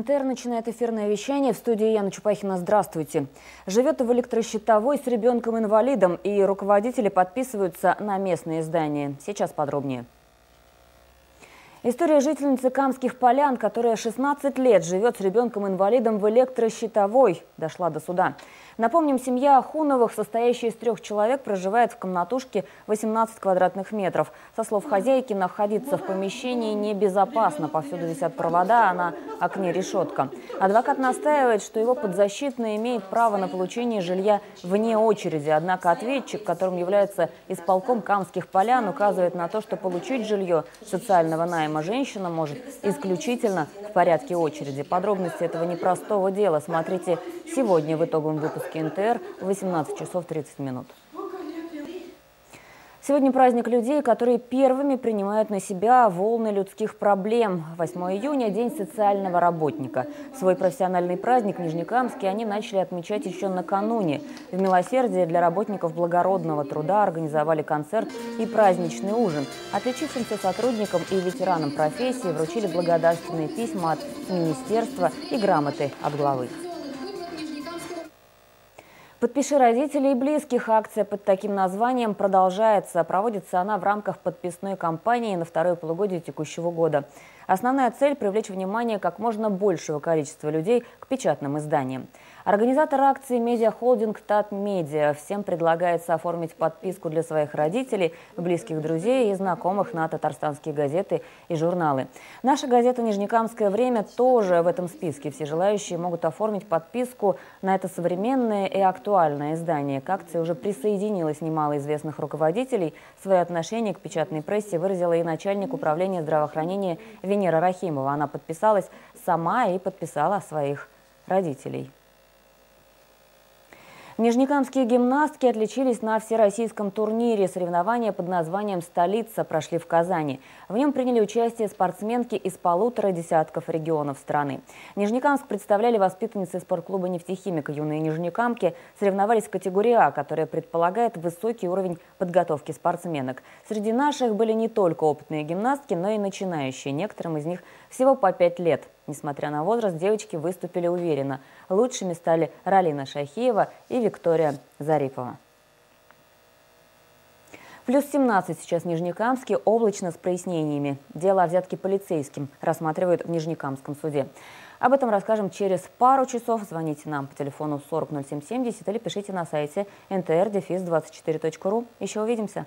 НТР начинает эфирное вещание. В студии Яна Чупахина. Здравствуйте. Живет в электрощитовой с ребенком-инвалидом, и руководители подписываются на местные издания. Сейчас подробнее. История жительницы Камских полян, которая 16 лет живет с ребенком-инвалидом в электрощитовой, дошла до суда. Напомним, семья Ахуновых, состоящая из трех человек, проживает в комнатушке 18 квадратных метров. Со слов хозяйки, находиться в помещении небезопасно. Повсюду висят провода, а на окне решетка. Адвокат настаивает, что его подзащитный имеет право на получение жилья вне очереди. Однако ответчик, которым является исполком Камских полян, указывает на то, что получить жилье социального найма женщина может исключительно в порядке очереди. Подробности этого непростого дела смотрите сегодня в итоговом выпуске выпуске НТР в 18 часов 30 минут. Сегодня праздник людей, которые первыми принимают на себя волны людских проблем. 8 июня – День социального работника. Свой профессиональный праздник в Нижнекамске они начали отмечать еще накануне. В «Милосердие» для работников благородного труда организовали концерт и праздничный ужин. Отличившимся сотрудникам и ветеранам профессии вручили благодарственные письма от министерства и грамоты от главы. «Подпиши родителей и близких» акция под таким названием продолжается. Проводится она в рамках подписной кампании на второе полугодие текущего года. Основная цель – привлечь внимание как можно большего количества людей к печатным изданиям. Организатор акции медиахолдинг «Тат Медиа» всем предлагается оформить подписку для своих родителей, близких друзей и знакомых на татарстанские газеты и журналы. Наша газета «Нижнекамское время» тоже в этом списке. Все желающие могут оформить подписку на это современное и актуальное издание. К акции уже присоединилось немало известных руководителей. Свое отношение к печатной прессе выразила и начальник управления здравоохранения Венера Рахимова. Она подписалась сама и подписала своих родителей. Нижнекамские гимнастки отличились на всероссийском турнире. Соревнования под названием «Столица» прошли в Казани. В нем приняли участие спортсменки из полутора десятков регионов страны. Нижнекамск представляли воспитанницы спортклуба «Нефтехимика» юные нижнекамки. Соревновались в категории А, которая предполагает высокий уровень подготовки спортсменок. Среди наших были не только опытные гимнастки, но и начинающие. Некоторым из них всего по пять лет. Несмотря на возраст, девочки выступили уверенно. Лучшими стали Ралина Шахиева и Виктория Зарипова. Плюс 17 сейчас в Нижнекамске, облачно с прояснениями. Дело о взятке полицейским рассматривают в Нижнекамском суде. Об этом расскажем через пару часов. Звоните нам по телефону 400770 или пишите на сайте ntr-24.ru. Еще увидимся.